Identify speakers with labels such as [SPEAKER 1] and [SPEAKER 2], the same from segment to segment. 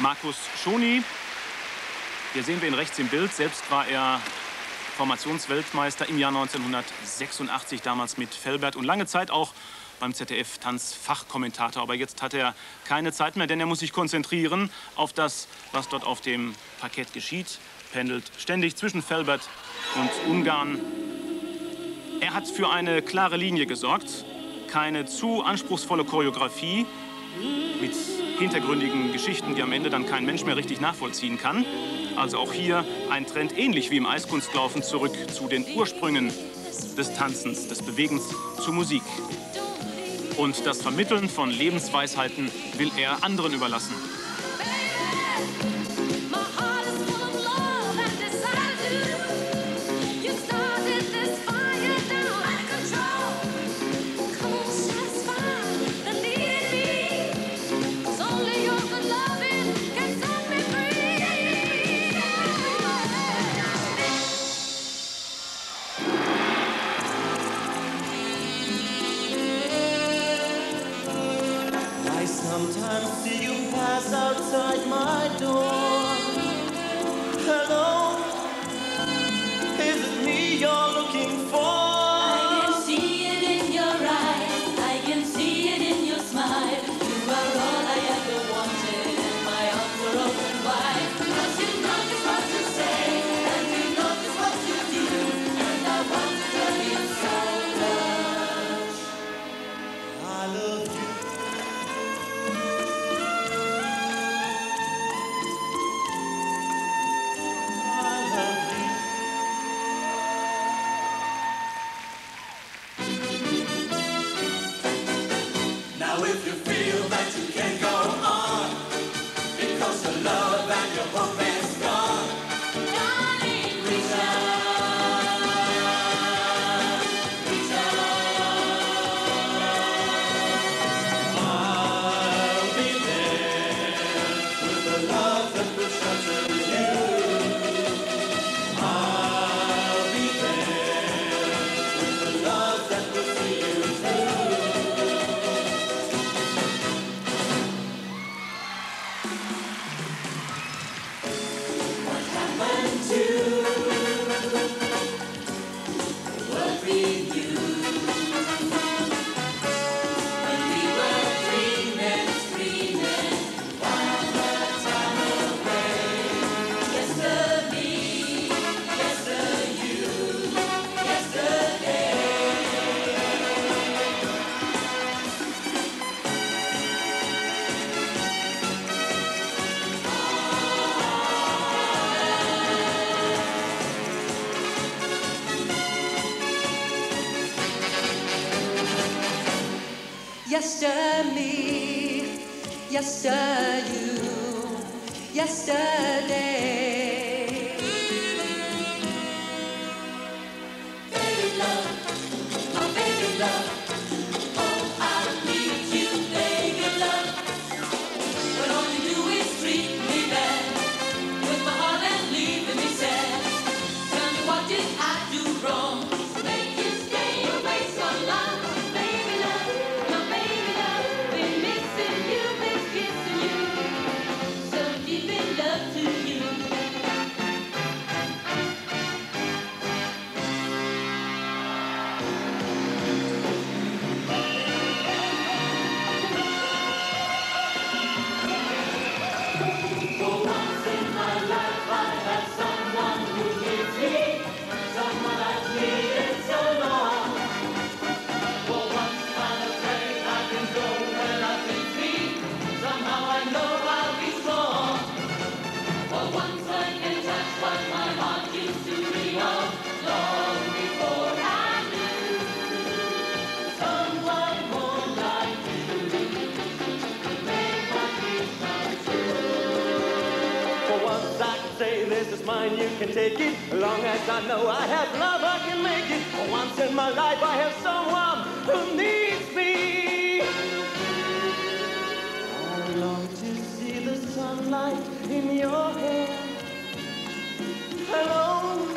[SPEAKER 1] Markus Schoni. Hier sehen wir ihn rechts im Bild. Selbst war er Formationsweltmeister im Jahr 1986, damals mit Felbert und lange Zeit auch beim ZDF Tanzfachkommentator. Aber jetzt hat er keine Zeit mehr, denn er muss sich konzentrieren auf das, was dort auf dem Parkett geschieht. Pendelt ständig zwischen Felbert und Ungarn. Er hat für eine klare Linie gesorgt, keine zu anspruchsvolle Choreografie mit hintergründigen Geschichten, die am Ende dann kein Mensch mehr richtig nachvollziehen kann. Also auch hier ein Trend ähnlich wie im Eiskunstlaufen zurück zu den Ursprüngen des Tanzens, des Bewegens zur Musik. Und das Vermitteln von Lebensweisheiten will er anderen überlassen.
[SPEAKER 2] Outside my door.
[SPEAKER 3] Bye.
[SPEAKER 4] Yester me, yester you, yesterday.
[SPEAKER 2] This is mine, you can take it. Long as I know I have love, I can make it. Once in my life, I have someone who needs me. I long to see the sunlight in your hair. Hello,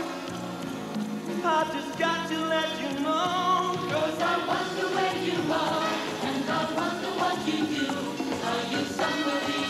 [SPEAKER 2] I just got to let you know.
[SPEAKER 3] Cause I wonder where you are, and I wonder what you do. Are you somebody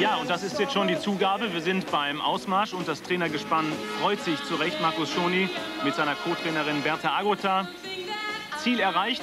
[SPEAKER 3] Ja, und
[SPEAKER 1] das ist jetzt schon die Zugabe. Wir sind beim Ausmarsch und das Trainergespann freut sich zurecht. Markus Schoni mit seiner Co-Trainerin Bertha Agota. Ziel erreicht,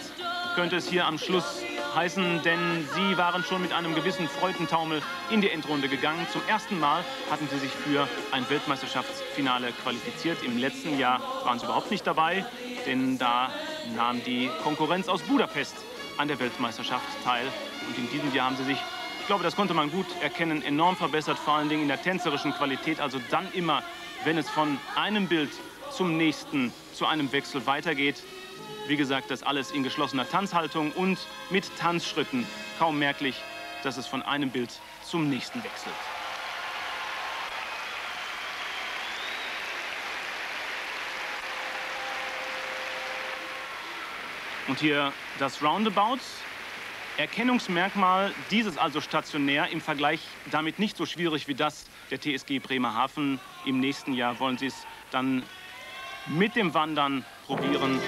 [SPEAKER 1] könnte es hier am Schluss heißen, denn sie waren schon mit einem gewissen Freudentaumel in die Endrunde gegangen. Zum ersten Mal hatten sie sich für ein Weltmeisterschaftsfinale qualifiziert. Im letzten Jahr waren sie überhaupt nicht dabei, denn da nahm die Konkurrenz aus Budapest an der Weltmeisterschaft teil. Und in diesem Jahr haben sie sich, ich glaube, das konnte man gut erkennen, enorm verbessert, vor allen Dingen in der tänzerischen Qualität. Also dann immer, wenn es von einem Bild zum nächsten, zu einem Wechsel weitergeht. Wie gesagt, das alles in geschlossener Tanzhaltung und mit Tanzschritten. Kaum merklich, dass es von einem Bild zum nächsten wechselt. Und hier das Roundabout. Erkennungsmerkmal, dieses also stationär, im Vergleich damit nicht so schwierig wie das der TSG Bremerhaven. Im nächsten Jahr wollen sie es dann mit dem Wandern probieren.